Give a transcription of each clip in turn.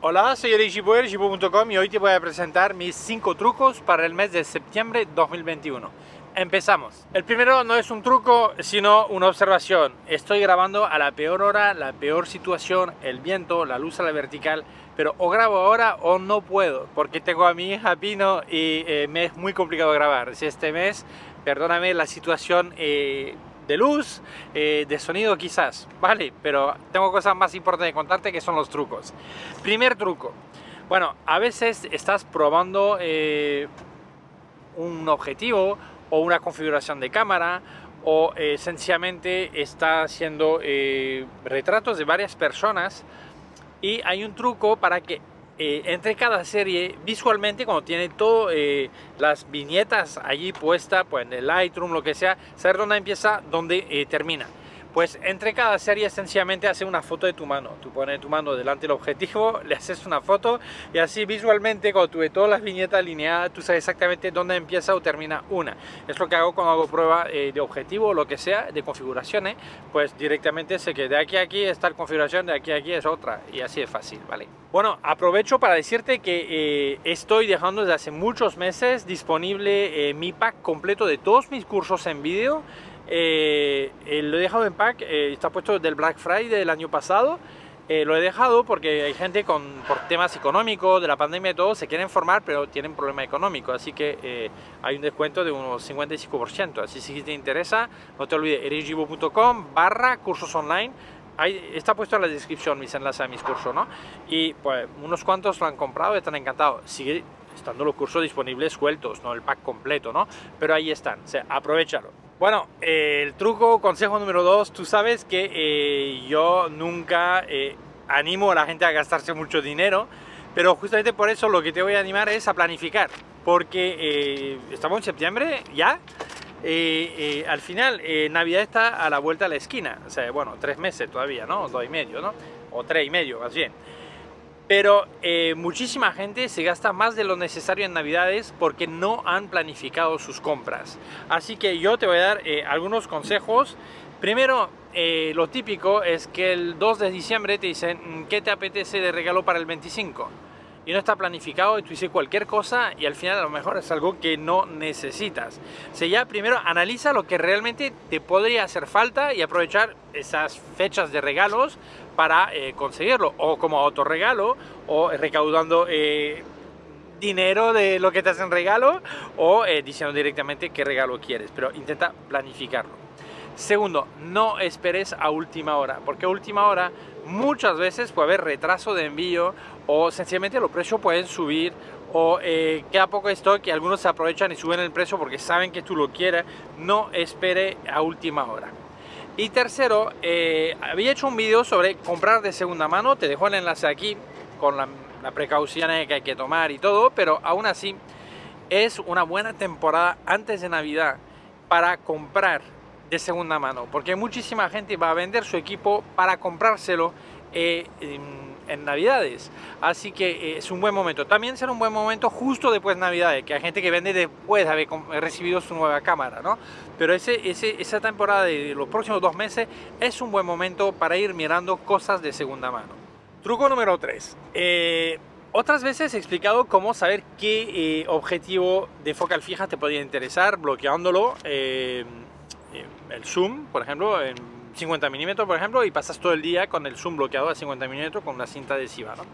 Hola, soy Erigibo, erigibo.com y hoy te voy a presentar mis 5 trucos para el mes de septiembre 2021. Empezamos. El primero no es un truco, sino una observación. Estoy grabando a la peor hora, la peor situación, el viento, la luz a la vertical, pero o grabo ahora o no puedo, porque tengo a mi hija Pino y eh, me es muy complicado grabar. Si este mes, perdóname la situación... Eh, de luz, eh, de sonido quizás, ¿vale? Pero tengo cosas más importantes de contarte que son los trucos. Primer truco. Bueno, a veces estás probando eh, un objetivo o una configuración de cámara o eh, sencillamente está haciendo retratos de varias personas y hay un truco para que eh, entre cada serie visualmente cuando tiene todas eh, las viñetas allí puestas pues en el Lightroom lo que sea saber dónde empieza dónde eh, termina pues entre cada serie sencillamente hace una foto de tu mano. Tú pones tu mano delante del objetivo, le haces una foto y así visualmente cuando tú ves todas las viñetas alineadas, tú sabes exactamente dónde empieza o termina una. Es lo que hago cuando hago prueba eh, de objetivo o lo que sea, de configuraciones, pues directamente sé que de aquí a aquí está la configuración, de aquí a aquí es otra y así es fácil, ¿vale? Bueno, aprovecho para decirte que eh, estoy dejando desde hace muchos meses disponible eh, mi pack completo de todos mis cursos en vídeo eh, eh, lo he dejado en pack, eh, está puesto del Black Friday del año pasado. lo he dejado porque hay gente con, por temas económicos, de la pandemia y todo, se quieren formar pero tienen problema económico. Así que hay un descuento de unos 55%. Así si te interesa, no te olvides, erigibo.com barra cursos online. Está puesto en la descripción mis enlaces a mis cursos, ¿no? Y pues unos cuantos lo han comprado y están encantados. Sigue estando los cursos disponibles sueltos, no el pack completo, ¿no? Pero ahí están, o sea, aprovechalo. Bueno, el truco, consejo número dos, tú sabes que eh, yo nunca eh, animo a la gente a gastarse mucho dinero, pero justamente por eso lo que te voy a animar es a planificar, porque eh, estamos en septiembre ya, al final Navidad está a la vuelta de la esquina, o sea, bueno, tres meses todavía, ¿no? Dos y medio, ¿no? O tres y medio, más bien. Pero eh, muchísima gente se gasta más de lo necesario en Navidades porque no han planificado sus compras. Así que yo te voy a dar eh, algunos consejos. Primero, eh, lo típico es que el 2 de diciembre te dicen, ¿qué te apetece de regalo para el 25? Y no está planificado y tú dices cualquier cosa y al final a lo mejor es algo que no necesitas. O sea, ya primero analiza lo que realmente te podría hacer falta y aprovechar esas fechas de regalos para eh, conseguirlo o como autorregalo o recaudando eh, dinero de lo que te hacen regalo o eh, diciendo directamente qué regalo quieres, pero intenta planificarlo. Segundo, no esperes a última hora, porque a última hora muchas veces puede haber retraso de envío o sencillamente los precios pueden subir o eh, queda poco stock y algunos se aprovechan y suben el precio porque saben que tú lo quieres, no espere a última hora. Y tercero, eh, había hecho un vídeo sobre comprar de segunda mano, te dejo el enlace aquí con las la precauciones que hay que tomar y todo, pero aún así es una buena temporada antes de Navidad para comprar de segunda mano, porque muchísima gente va a vender su equipo para comprárselo eh, en, Navidades. Así que eh, es un buen momento. También será un buen momento justo después de Navidades, que hay gente que vende después de haber recibido su nueva cámara, ¿no? Pero ese, ese, esa temporada de los próximos dos meses es un buen momento para ir mirando cosas de segunda mano. Truco número 3. Eh, otras veces he explicado cómo saber qué objetivo de focal fija te podría interesar bloqueándolo. El zoom, por ejemplo, en 50 milímetros, por ejemplo, y pasas todo el día con el zoom bloqueado a 50 milímetros con una cinta adhesiva. ¿no?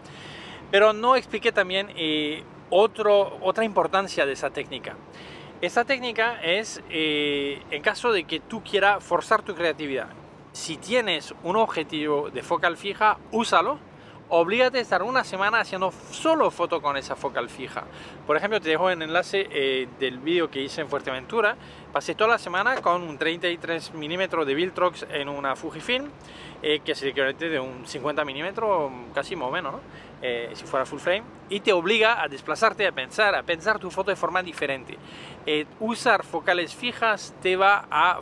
Pero no expliqué también eh, otro, otra importancia de esa técnica. Esta técnica es eh, en caso de que tú quieras forzar tu creatividad. Si tienes un objetivo de focal fija, úsalo oblígate a estar una semana haciendo solo foto con esa focal fija. Por ejemplo, te dejo el enlace eh, del vídeo que hice en Fuerteventura. Pasé toda la semana con un 33 milímetros de Viltrox en una Fujifilm, eh, que es el equivalente de un 50 milímetros, casi más o menos, eh, si fuera full frame, y te obliga a desplazarte, a pensar, a pensar tu foto de forma diferente. usar focales fijas te va a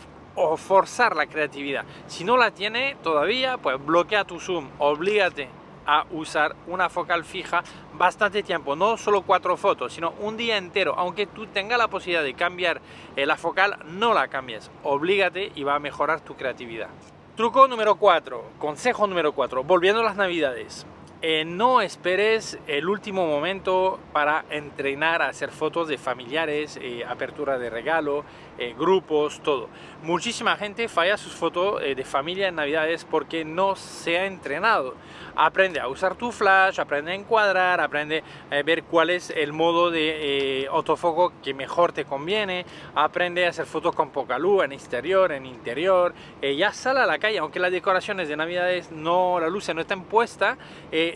forzar la creatividad. Si no la tiene todavía, pues bloquea tu zoom, oblígate a usar una focal fija bastante tiempo, no solo cuatro fotos, sino un día entero. Aunque tú tengas la posibilidad de cambiar eh, la focal, no la cambies, oblígate y va a mejorar tu creatividad. Truco número 4, consejo número 4, volviendo a las navidades. eh, no esperes el último momento para entrenar a hacer fotos de familiares, eh, apertura de regalo, eh, grupos, todo. Muchísima gente falla sus fotos de familia en navidades porque no se ha entrenado. Aprende a usar tu flash, aprende a encuadrar, aprende a ver cuál es el modo de autofoco que mejor te conviene, aprende a hacer fotos con poca luz en exterior, en interior, ya sale a la calle, aunque las decoraciones de navidades no, la luz no están puesta,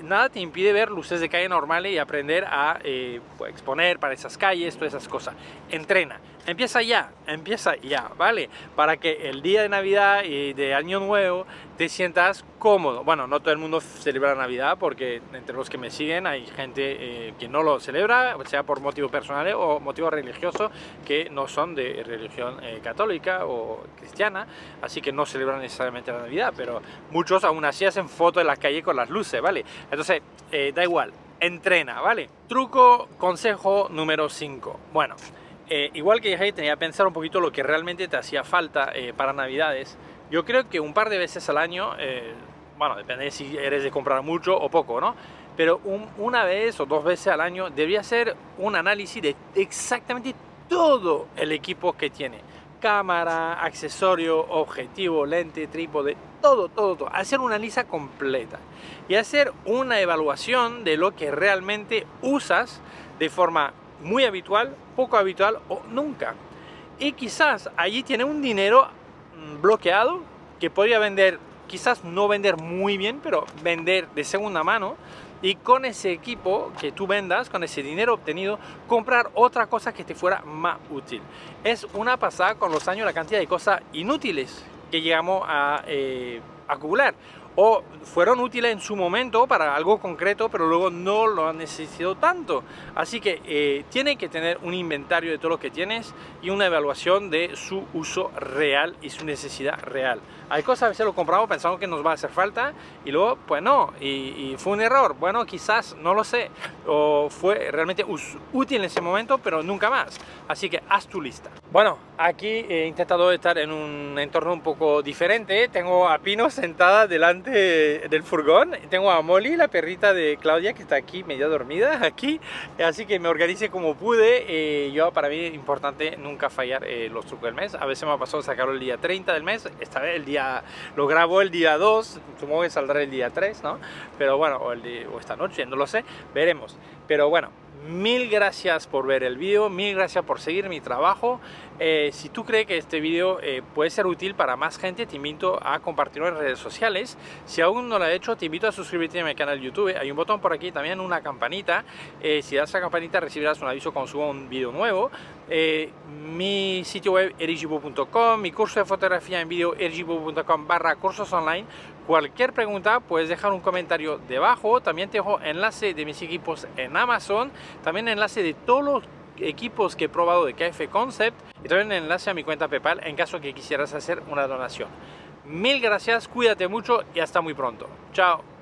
nada te impide ver luces de calle normales y aprender a eh, exponer para esas calles, todas esas cosas. Entrena, empieza ya, empieza ya, ¿vale? Para que el día de Navidad y de Año Nuevo te sientas cómodo. Bueno, no todo el mundo celebra Navidad porque entre los que me siguen hay gente eh, que no lo celebra, sea por motivos personales o motivos religiosos que no son de religión eh, católica o cristiana, así que no celebran necesariamente la Navidad, pero muchos aún así hacen fotos en la calle con las luces, ¿vale? Entonces, eh, da igual, entrena, ¿vale? Truco, consejo número 5. Bueno, eh, igual que dije, tenía que pensar un poquito lo que realmente te hacía falta eh, para Navidades. Yo creo que un par de veces al año, eh, bueno, depende si eres de comprar mucho o poco, ¿no? Pero una vez o dos veces al año debería ser un análisis de exactamente todo el equipo que tiene. Cámara, accesorio, objetivo, lente, trípode, todo, todo, todo. Hacer una lista completa y hacer una evaluación de lo que realmente usas de forma muy habitual, poco habitual o nunca. Y quizás allí tiene un dinero mm, bloqueado que podría vender, quizás no vender muy bien, pero vender de segunda mano. Y con ese equipo que tú vendas, con ese dinero obtenido, comprar otra cosa que te fuera más útil. Es una pasada con los años la cantidad de cosas inútiles que llegamos a eh, acumular o fueron útiles en su momento para algo concreto, pero luego no lo han necesitado tanto. Así que eh, tiene que tener un inventario de todo lo que tienes y una evaluación de su uso real y su necesidad real. Hay cosas a veces lo compramos pensando que nos va a hacer falta y luego pues no, y, fue un error. Bueno, quizás, no lo sé, o fue realmente útil en ese momento, pero nunca más. Así que haz tu lista. Bueno, aquí he intentado estar en un entorno un poco diferente. Tengo a Pino sentada delante del furgón. Tengo a Molly, la perrita de Claudia, que está aquí medio dormida aquí. Así que me organicé como pude. Eh, yo, para mí, es importante nunca fallar eh, los trucos del mes. A veces me ha pasado sacarlo el día 30 del mes. Esta vez el día, lo grabo el día 2. Supongo que saldrá el día 3, ¿no? Pero bueno, o, el o esta noche, no lo sé. Veremos. Pero bueno, Mil gracias por ver el vídeo, mil gracias por seguir mi trabajo. Eh, si tú crees que este vídeo eh, puede ser útil para más gente, te invito a compartirlo en redes sociales. Si aún no lo has hecho, te invito a suscribirte a mi canal YouTube. Hay un botón por aquí, también una campanita. Eh, si das a la campanita recibirás un aviso cuando suba un vídeo nuevo. mi sitio web erigibo.com, mi curso de fotografía en vídeo erigibo.com barra cursos online Cualquier pregunta puedes dejar un comentario debajo. También te dejo enlace de mis equipos en Amazon. También enlace de todos los equipos que he probado de KF Concept. Y también enlace a mi cuenta PayPal en caso que quisieras hacer una donación. Mil gracias, cuídate mucho y hasta muy pronto. Chao.